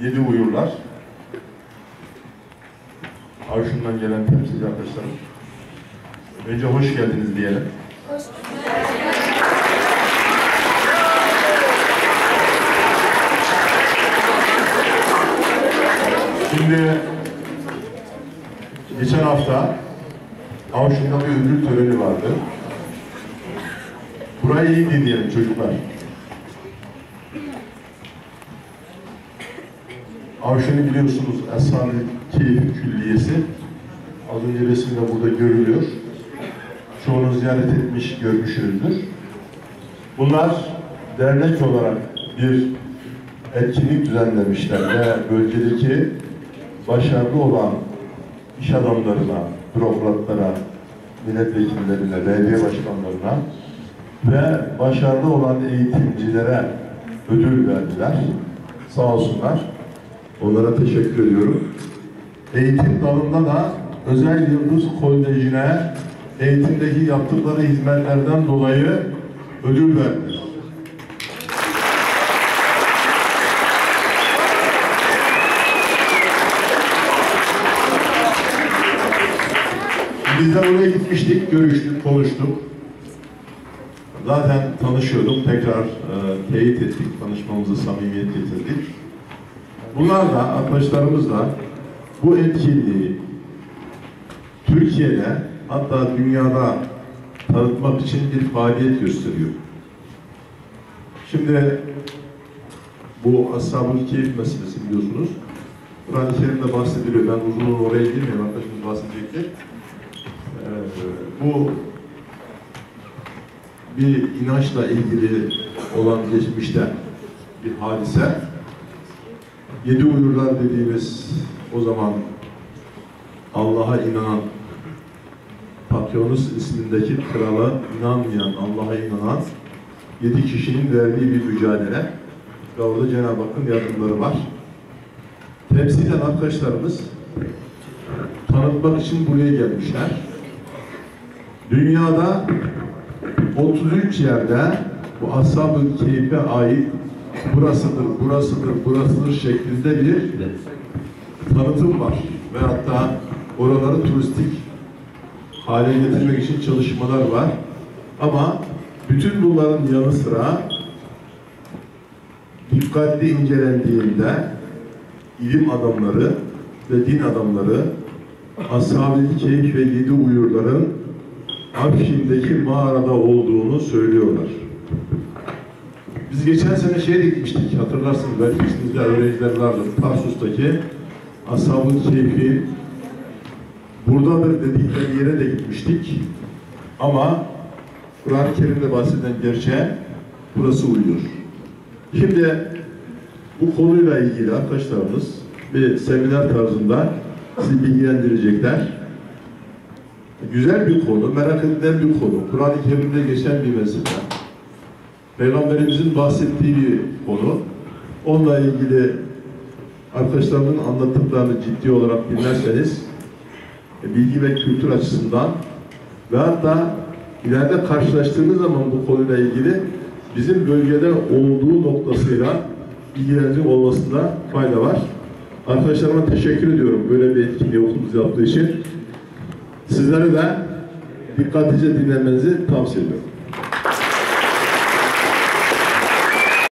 Yedi Uyurlar. Avşin'den gelen temsilci arkadaşlarım. Önce hoş geldiniz diyelim. Şimdi geçen hafta Avşin'de bir ödül töreni vardı. Burayı iyi dinleyelim çocuklar. Avşin'i biliyorsunuz Eshab-ı Külliyesi. Az önce resimde burada görülüyor. Çoğunuz ziyaret etmiş, görmüşsünüzdür. Bunlar dernek olarak bir etkinlik düzenlemişler ve bölgedeki başarılı olan iş adamlarına, bürokratlara, milletvekillerine, belediye başkanlarına ve başarılı olan eğitimcilere ödül verdiler. Sağ olsunlar. Onlara teşekkür ediyorum. Eğitim dalında da Özel Yıldız Koleji'ne eğitimdeki yaptıkları hizmetlerden dolayı ödül verdiler. Biz de oraya gitmiştik, görüştük, konuştuk. Zaten tanışıyorduk, tekrar e, teyit ettik, tanışmamıza samimiyet getirdik. Bunlar da, arkadaşlarımızla bu etkinliği Türkiye'de hatta dünyada tanıtmak için bir faaliyet gösteriyor. Şimdi bu Ashab-ı Keyif meselesi biliyorsunuz. Kur'an-ı Kerim'de bahsediliyor. Ben uzun uzun oraya girmiyorum. Arkadaşımız bahsedecektir. Ee, bu bir inançla ilgili olan geçmişte bir hadise. Yedi uyurlar dediğimiz o zaman Allah'a inanan Patronus ismindeki krala inanmayan, Allah'a inanan yedi kişinin verdiği bir mücadele ve orada Cenab-ı Hakk'ın yardımları var. Temsilen arkadaşlarımız tanıtmak için buraya gelmişler. Dünyada 33 yerde bu Ashab-ı Keyif'e ait burasıdır, burasıdır, burasıdır şeklinde bir tanıtım var. Ve hatta oraları turistik hale getirmek için çalışmalar var. Ama bütün bunların yanı sıra dikkatli incelendiğinde ilim adamları ve din adamları Ashab-ı Keyif ve Yedi Uyurların Afşin'deki mağarada olduğunu söylüyorlar. Biz geçen sene şeye de gitmiştik, hatırlarsınız belki içinizde öğrenciler vardır. Tarsus'taki Ashab-ı Keyfi buradadır dedikleri yere de gitmiştik. Ama Kur'an-ı Kerim'de bahseden gerçeğe burası uyuyor. Şimdi bu konuyla ilgili arkadaşlarımız bir seminer tarzında sizi bilgilendirecekler. Güzel bir konu, merak edilen bir konu. Kur'an-ı Kerim'de geçen bir mesele. Peygamberimizin bahsettiği bir konu. Onunla ilgili arkadaşlarımın anlattıklarını ciddi olarak dinlerseniz e, bilgi ve kültür açısından ve hatta ileride karşılaştığınız zaman bu konuyla ilgili bizim bölgede olduğu noktasıyla bilgilerin olmasında fayda var. Arkadaşlarıma teşekkür ediyorum böyle bir etkinliği okulumuz yaptığı için. Sizlere de dikkatlice dinlemenizi tavsiye ediyorum.